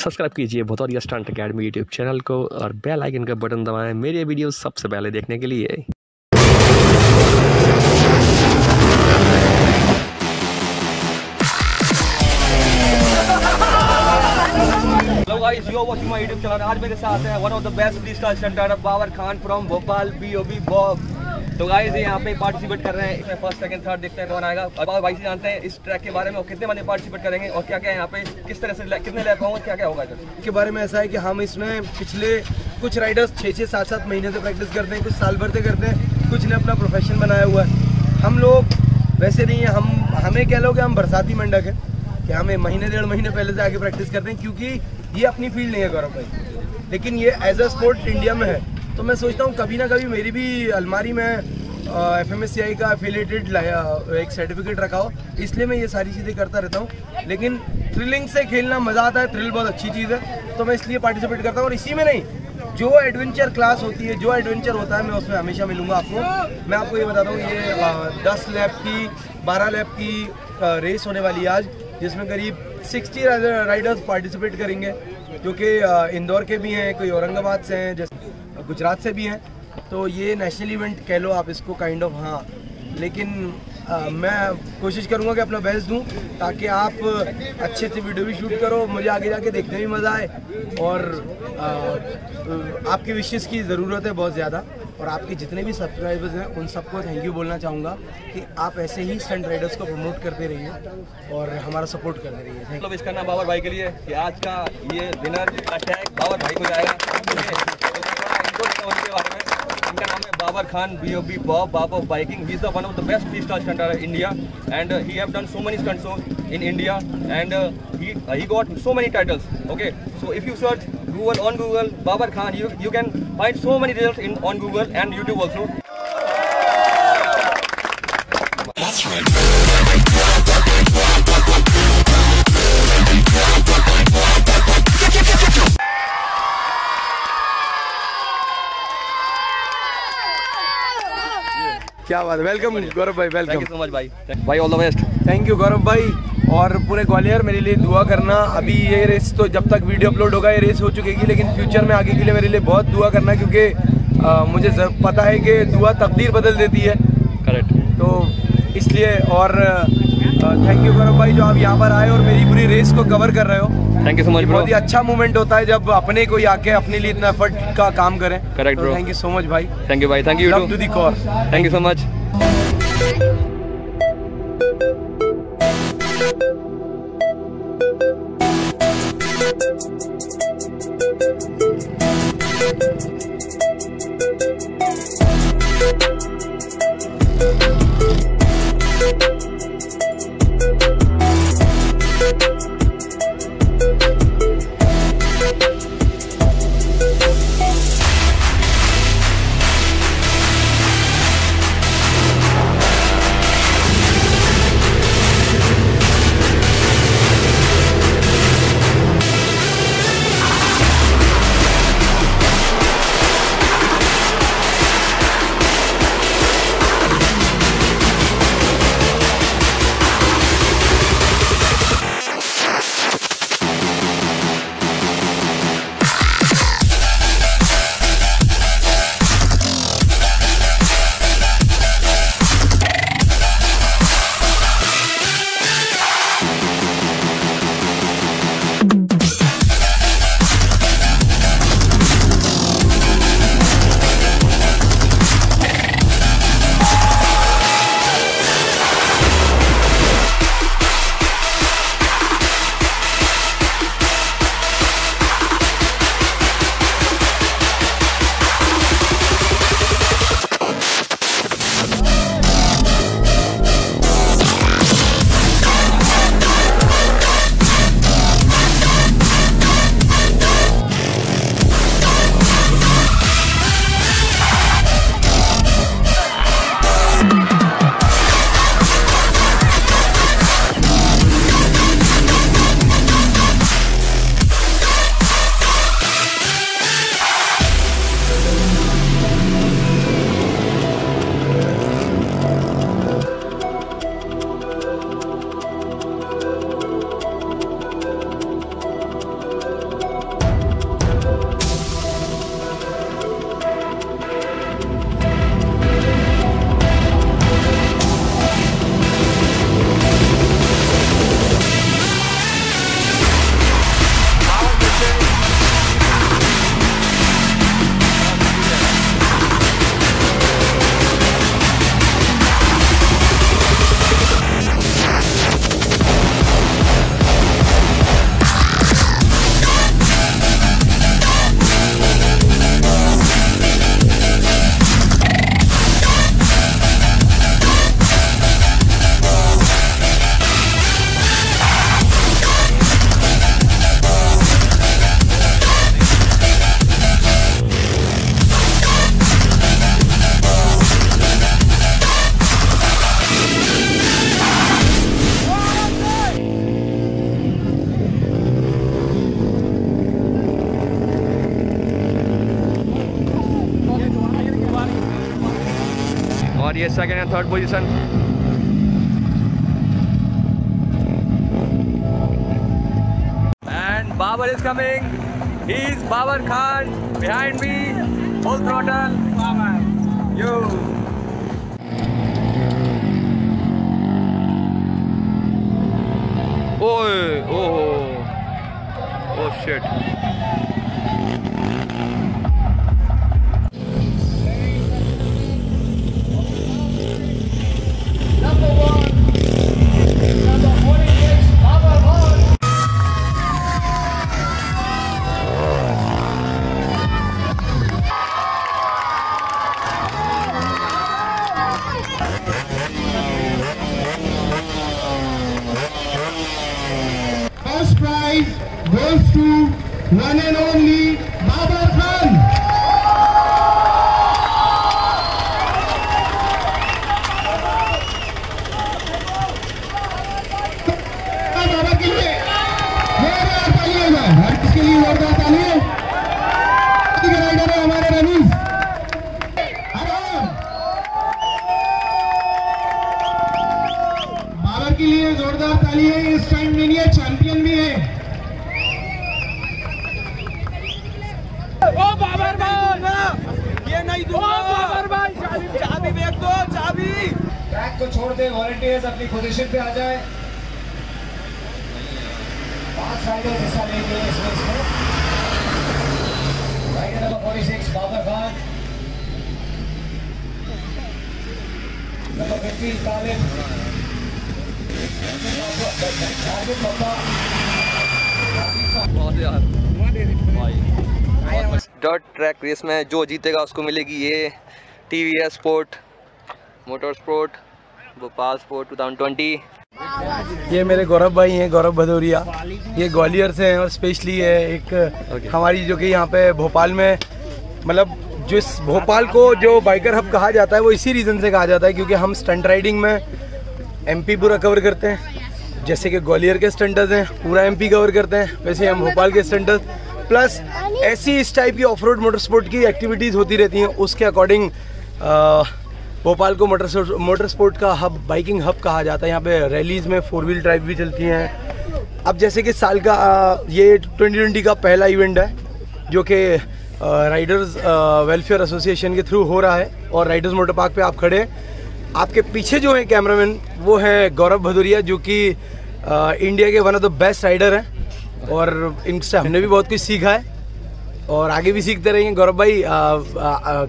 Subscribe कीजिए Bhautoria stunt academy YouTube channel को और बेल आइकन का बटन दबाएँ मेरे वीडियो सबसे पहले देखने के लिए channel. आज मेरे साथ है one of the best freestyle stunter Babar Khan from Bhopal BOB Bob. तो गाइस यहाँ पे पार्टिसिपेट कर रहे हैं। इसमें फ़र्स्ट सेकंड थर्ड देखते हैं कौन आएगा। बाबर भाई से जानते हैं इस ट्रैक के बारे में और कितने बंदे पार्टिसिपेट करेंगे और क्या क्या यहाँ पे, किस तरह से कितने लैप होंगे क्या क्या होगा इधर? बारे में ऐसा है कि हम इसमें पिछले कुछ राइडर्स छः छः सात सात महीने से प्रैक्टिस करते हैं, कुछ साल भर से करते हैं, कुछ ने अपना प्रोफेशन बनाया हुआ है। हम लोग वैसे नहीं है, हम, हमें कह लो कि हम बरसाती मंडक है, कि हमें महीने, डेढ़ महीने पहले से आके प्रैक्टिस करते हैं, क्योंकि ये अपनी फ़ील्ड नहीं है गौरव भाई। लेकिन ये एज अ स्पोर्ट इंडिया में है। तो मैं सोचता हूँ कभी ना कभी मेरी भी अलमारी में F M S C I का एफिलेटेड एक सर्टिफिकेट रखा हो। इसलिए मैं ये सारी चीज़ें करता रहता हूँ। लेकिन थ्रिलिंग से खेलना मज़ा आता है थ्रिल बहुत अच्छी चीज़ है। तो मैं इसलिए पार्टिसिपेट करता हूँ और इसी में नहीं, जो एडवेंचर क्लास होती है, जो एडवेंचर होता है, मैं उसमें हमेशा मिलूँगा आपको। मैं आपको ये बताता हूँ, ये दस लैप की, बारह लैप की रेस होने वाली है आज, जिसमें करीब 60 राइडर्स पार्टिसिपेट करेंगे, जो कि इंदौर के भी हैं, कोई औरंगाबाद से हैं, जैसे गुजरात से भी हैं। तो ये नेशनल इवेंट कह लो आप इसको काइंड ऑफ़ हाँ। लेकिन आ, मैं कोशिश करूँगा कि अपना बेस्ट दूँ ताकि आप अच्छे से वीडियो भी शूट करो मुझे आगे जाके देखने में मज़ा आए। और आ, आपकी विशेष की ज़रूरत है बहुत ज़्यादा और आपके जितने भी सब्सक्राइबर्स हैं उन सबको थैंक यू बोलना चाहूँगा कि आप ऐसे ही स्टंट राइडर्स को प्रमोट करते रहिए और हमारा सपोर्ट करते रहिए। मतलब इसका नाम बाबर भाई के लिए कि आज का ये डिनर का टैग बाबर भाई को जाएगा। तो इनको उनके बारे में इनका नाम है Babar Khan B O B Bob Bob of biking he is the one of the best freestyle stunter in India and he have done so many stunts in India and he uh, he got so many titles okay so if you search google on google babar khan you you can find so many results in on google and youtube also क्या बात है। Welcome गौरव भाई welcome so much भाई भाई all the best thank you Gaurav भाई और पूरे ग्वालियर मेरे लिए दुआ करना। अभी ये रेस तो जब तक वीडियो अपलोड होगा ये रेस हो चुकेगी लेकिन फ्यूचर में आगे के लिए मेरे लिए बहुत दुआ करना क्योंकि आ, मुझे पता है कि दुआ तकदीर बदल देती है। करेक्ट तो इसलिए और थैंक यू गौरव भाई जो आप यहाँ पर आए और मेरी पूरी रेस को कवर कर रहे हो। थैंक यू सो मच बहुत ही अच्छा मूवमेंट होता है जब अपने कोई आके अपने लिए इतना एफर्ट का काम करें। Correct thank you so much भाई थैंक यू भाई thank you to the core thank you so much. ये second and third position and Babar is coming he is Babar Khan behind me full throttle yo ओए ओह ओह One and only नहीं दूँगा। चाबी बेच दो चाबी। Track को छोड़ दे वॉलंटियर्स अपनी पोजीशन पे आ जाए। पाँच राइडर हिस्सा लेंगे इस रेस में rider number 46 Babar Khan number 15 Talib Javed Pappa dirt track race में जो जीतेगा उसको मिलेगी ये T V S sport motor sport Bhopal sport 2020 ये मेरे गौरव भाई हैं गौरव भदौरिया। ये ग्वालियर से हैं और स्पेशली है एक okay. हमारी जो कि यहाँ पे भोपाल में मतलब जिस भोपाल को जो बाइकर हब कहा जाता है वो इसी रीज़न से कहा जाता है क्योंकि हम स्टंट राइडिंग में एमपी पूरा कवर करते हैं। जैसे कि ग्वालियर के स्टंटर्स हैं पूरा एमपी कवर करते हैं। वैसे हम भोपाल के स्टंटर्स प्लस ऐसी इस टाइप की ऑफ़ रोड मोटर स्पोर्ट की एक्टिविटीज़ होती रहती हैं। उसके अकॉर्डिंग भोपाल को मोटर मोटर स्पोर्ट का हब बाइकिंग हब कहा जाता है। यहाँ पे रैलीज में फोर व्हील ड्राइव भी चलती हैं। अब जैसे कि साल का ये 2020 का पहला इवेंट है, जो कि राइडर्स वेलफेयर एसोसिएशन के थ्रू हो रहा है और राइडर्स मोटर पार्क पे आप खड़े आपके पीछे जो है कैमरामैन वो है गौरव भदौरिया, जो कि इंडिया के one of the best rider हैं। और इनसे हमने भी बहुत कुछ सीखा है। और आगे भी सीखते रहेंगे। गौरव भाई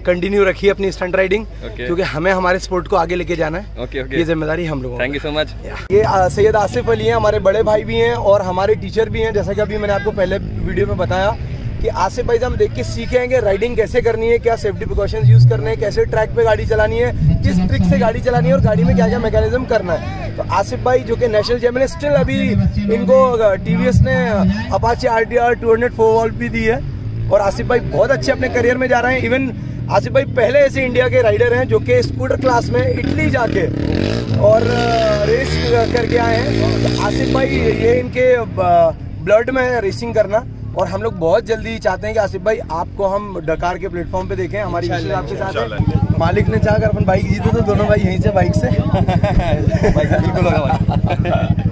कंटिन्यू रखिए अपनी स्टंट राइडिंग Okay. क्योंकि हमें हमारे स्पोर्ट को आगे लेके जाना है। Okay, okay. ये ज़िम्मेदारी हम लोगों थैंक यू सो मच ये सैयद आसिफ अली हैं हमारे बड़े भाई भी हैं और हमारे टीचर भी हैं। जैसा कि अभी मैंने आपको पहले वीडियो में बताया कि आसिफ भाई हम देख के सीखेंगे राइडिंग कैसे करनी है, क्या सेफ्टी प्रिकॉशंस यूज़ करने हैं, कैसे ट्रैक पे गाड़ी चलानी है, किस ट्रिक से गाड़ी चलानी है और गाड़ी में क्या क्या मैकेनिज्म करना है। तो आसिफ भाई, जो कि नेशनल चैंपियन स्टिल अभी इनको टीवीएस ने Apache R T R two hundred four भी दी है और आसिफ भाई बहुत अच्छे अपने करियर में जा रहे हैं। इवन आसिफ भाई पहले ऐसे इंडिया के राइडर हैं जो कि स्कूटर क्लास में इटली जाके और रेस करके आए हैं। तो आसिफ भाई, ये इनके ब्लड में रेसिंग करना। और हम लोग बहुत जल्दी चाहते हैं कि आसिफ भाई आपको हम डकार के प्लेटफॉर्म पे देखें हमारी विशेष आपके साथ। है मालिक ने चाह कर अपन बाइक जीते तो दोनों भाई यहीं से बाइक से। बिल्कुल